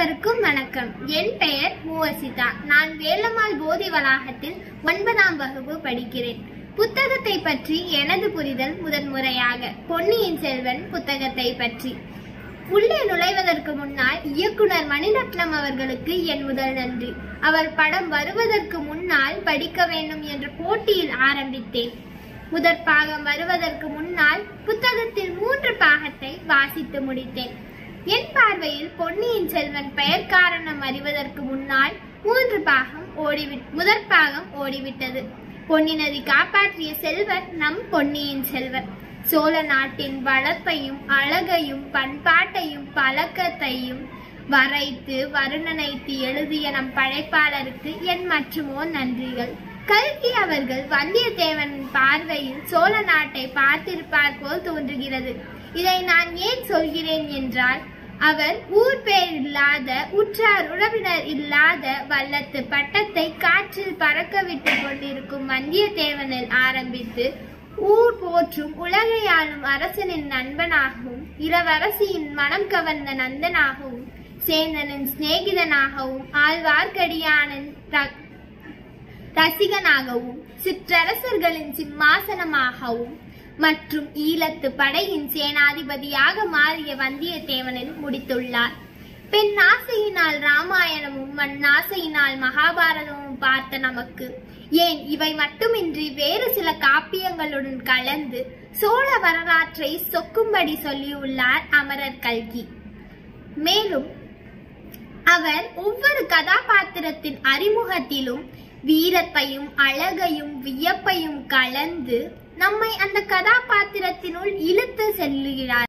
அனைவருக்கும் வணக்கம். என் பெயர் மூவசிதா. நான் வேலம்மாள் போதி வளாகத்தில் ஒன்பதாம் வகுப்பு படிக்கிறேன். புத்தகத்தை பற்றி எனது புரிதல் முதன்முறையாக. பொன்னியின் செல்வன் புத்தகத்தை பற்றி. உள்ளே நுழைவதற்கு முன்னால் இயக்குனர் மணிரத்னம் அவர்களுக்கு என் முதல் நன்றி. அவர் படம் வருவதற்கு முன்னால் படிக்க வேண்டும் என்ற போட்டியில் ஆரம்பித்தேன். முதற் பாகம் வருவதற்கு முன்னால் புத்தகத்தில் மூன்று பாகத்தை வாசித்து முடித்தேன். என் பார்வையில் பொன்னியின் செல்வன் பெயர் காரணம் அறிவதற்கு முன்னால் மூன்று பாகம் ஓடிவிட் முதற் பாகம் ஓடிவிட்டது. பொன்னி நதி காப்பாற்றிய செல்வர் நம் பொன்னியின் செல்வர். சோழ நாட்டின் வளத்தையும் அழகையும் பண்பாட்டையும் பழக்கத்தையும் வரைத்து வருணனைத்து எழுதிய நம் படைப்பாளருக்கு என் மற்றுமோ நன்றிகள். கல்கி அவர்கள் வந்தியத்தேவனின் பார்வையில் சோழ நாட்டை பார்த்திருப்பார் போல் தோன்றுகிறது. இதை நான் ஏன் சொல்கிறேன் என்றால் அவர் ஊர் பேர் இல்லாத உற்றார் உறவினர் இல்லாத வல்லத்து பட்டத்தை காற்றில் பறக்க விட்டு கொண்டிருக்கும் வந்தியத்தேவனில் ஆரம்பித்து ஊர் போற்றும் உலகை ஆளும் அரசனின் நண்பனாகவும் இளவரசியின் மனம் கவர்ந்த நந்தனாகவும் சேந்தனின் சிநேகிதனாகவும் ஆழ்வார்க்கடியானின் ரசிகனாகவும் சிற்றரசர்களின் சிம்மாசனமாகவும் மற்றும் ஈழத்து படையின் சேனாதிபதியாக மாறிய வந்தியத்தேவனில் முடித்துள்ளார். பெண் ஆசையினால் ராமாயணமும் மண்ணாசையினால் மகாபாரதமும் பார்த்த நமக்கு ஏன் இவை மட்டுமின்றி வேறு சில காப்பியங்களுடன் கலந்து சோழ வரலாற்றை சொக்கும்படி சொல்லியுள்ளார் அமரர் கல்கி. மேலும் அவர் ஒவ்வொரு கதாபாத்திரத்தின் அறிமுகத்திலும் வீரத்தையும் அழகையும் வியப்பையும் கலந்து நம்மை அந்த கதாபாத்திரத்தினுள் இழுத்து செல்லுகிறார்.